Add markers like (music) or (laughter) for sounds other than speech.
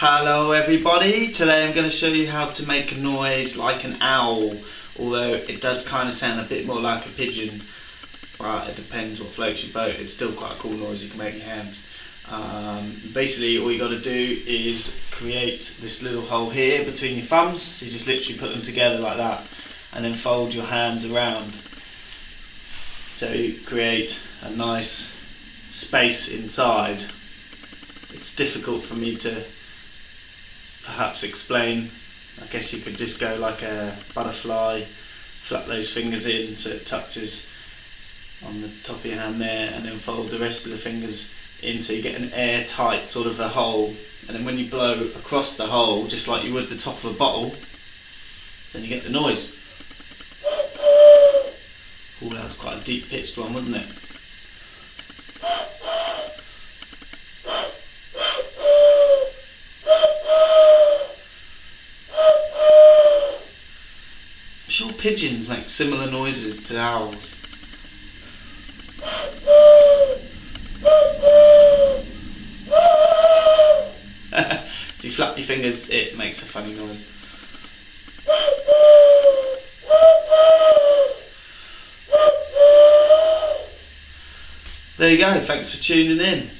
Hello everybody, today I'm going to show you how to make a noise like an owl, although it does kind of sound a bit more like a pigeon, but it depends what floats your boat, it's still quite a cool noise you can make your hands. Um, basically all you got to do is create this little hole here between your thumbs, so you just literally put them together like that, and then fold your hands around to create a nice space inside. It's difficult for me to perhaps explain. I guess you could just go like a butterfly, flap those fingers in so it touches on the top of your hand there and then fold the rest of the fingers in so you get an airtight sort of a hole and then when you blow across the hole just like you would the top of a bottle then you get the noise. Oh that was quite a deep pitched one wasn't it? Sure pigeons make similar noises to owls. (laughs) if you flap your fingers, it makes a funny noise. There you go, thanks for tuning in.